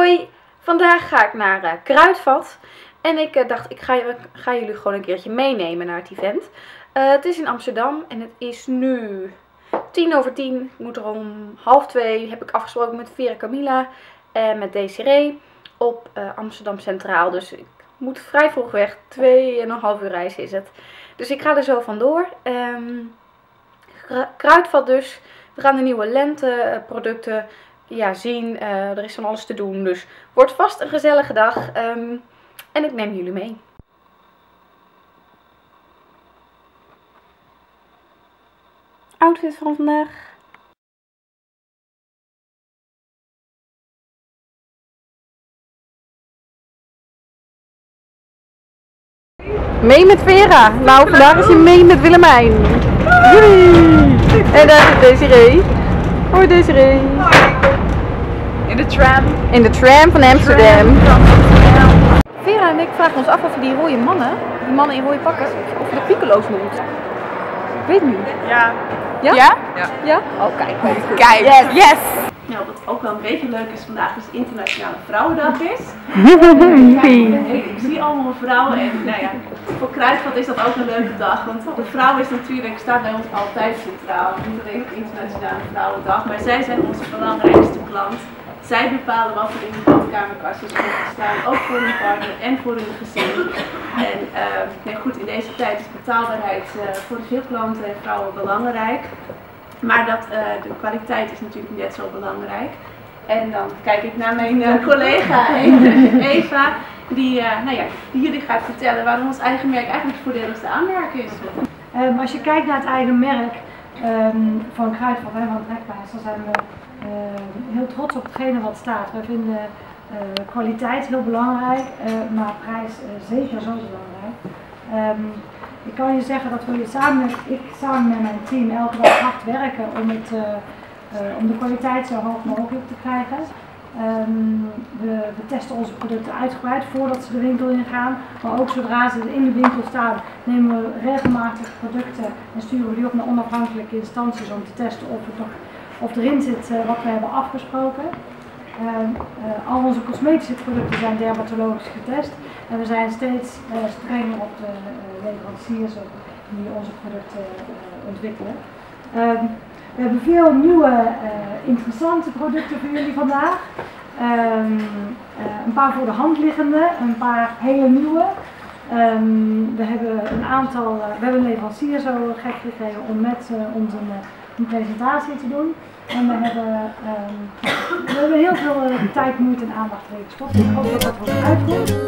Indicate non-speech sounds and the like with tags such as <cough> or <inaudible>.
Hoi, vandaag ga ik naar uh, Kruidvat. En ik uh, dacht, ik ga, jullie gewoon een keertje meenemen naar het event. Uh, het is in Amsterdam en het is nu tien over tien. Ik moet er om half twee, heb ik afgesproken met Vera Camilla en met Desiree op Amsterdam Centraal. Dus ik moet vrij vroeg weg, twee en een half uur reis is het. Dus ik ga er zo vandoor. Um, Kruidvat dus. We gaan de nieuwe lenteproducten ja, zien. Uh, er is van alles te doen. Dus wordt vast een gezellige dag. Um, en ik neem jullie mee. Outfit van vandaag. Mee met Vera. Nou, vandaag is je mee met Willemijn. En daar is Desiree. Hoi Desiree. In de tram. In de tram van Amsterdam. Vera en ik vragen ons af of je die rode mannen, die mannen in rode pakken, of je de piccolo's noemt. Ik weet niet. Ja. Ja? Ja? Ja? Oh, kijk. Kijk. Yes. yes. Nou, wat ook wel een beetje leuk is vandaag is Internationale Vrouwendag is. <laughs> ik zie allemaal vrouwen en nou ja, voor Kruidvat is dat ook een leuke dag. Want de vrouw is natuurlijk, staat bij ons altijd centraal. Niet alleen Internationale Vrouwendag, maar zij zijn onze belangrijkste klant. Zij bepalen wat er in de badkamerkastjes te staan, ook voor hun partner en voor hun gezin. En uh, goed, in deze tijd is betaalbaarheid uh, voor veel klanten en vrouwen belangrijk. Maar dat, uh, de kwaliteit is natuurlijk net zo belangrijk. En dan kijk ik naar mijn uh, collega <laughs> Eva, die, nou ja, die jullie gaat vertellen waarom ons eigen merk eigenlijk het voordeligste aanmerk is. Um, als je kijkt naar het eigen merk um, van Kruidvat, hè, van dan zijn we uh, heel trots op hetgene wat staat. We vinden kwaliteit heel belangrijk, maar prijs zeker zo belangrijk. Um, ik kan je zeggen dat we samen, ik samen met mijn team elke dag hard werken om, het, om de kwaliteit zo hoog mogelijk te krijgen. Um, we, we, testen onze producten uitgebreid voordat ze de winkel ingaan, maar ook zodra ze in de winkel staan nemen we regelmatig producten en sturen we die op naar onafhankelijke instanties om te testen of, het of erin zit uh, wat we hebben afgesproken. Uh, al onze cosmetische producten zijn dermatologisch getest en we zijn steeds uh, strenger op de leveranciers die onze producten ontwikkelen. Ehm, we hebben veel nieuwe interessante producten voor jullie vandaag. Um, een paar voor de hand liggende, een paar hele nieuwe. Um, we hebben een aantal, we hebben een leverancier zo gek gekregen om met ons een, presentatie te doen. En we hebben, um, we hebben heel veel tijd, moeite en aandacht gestopt. Ik hoop dat dat wordt uitgevoerd.